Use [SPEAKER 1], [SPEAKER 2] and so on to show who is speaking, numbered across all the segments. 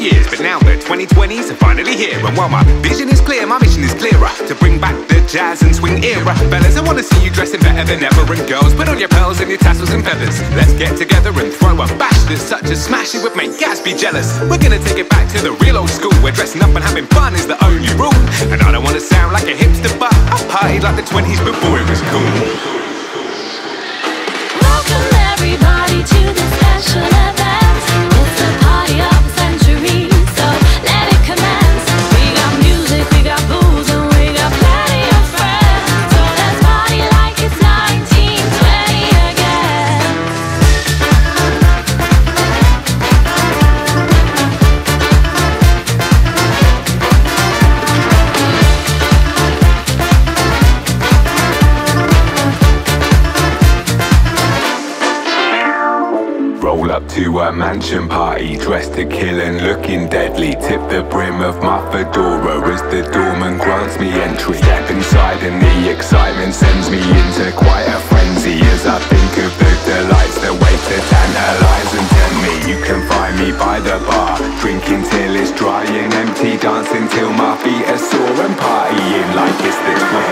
[SPEAKER 1] years, but now the 2020s are finally here. And while my vision is clear, my mission is clearer to bring back the jazz and swing era. Fellas, I wanna see you dressing better than ever. And girls, put on your pearls and your tassels and feathers. Let's get together and throw a bash that's such a smash it would make Gatsby jealous. We're gonna take it back to the real old school where dressing up and having fun is the only rule. And I don't wanna sound like a hipster, but I partied like the 20s before it was cool.
[SPEAKER 2] roll up to a mansion party Dressed to kill and looking deadly. Tip the brim of my fedora as the doorman grants me entry. Step inside and the excitement sends me into quite a frenzy. As I think of the delights that wait to tantalize and tempt me. You can find me by the bar Drinking till it's dry and empty Dancing till my feet are sore and partying like it's the way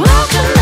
[SPEAKER 2] Welcome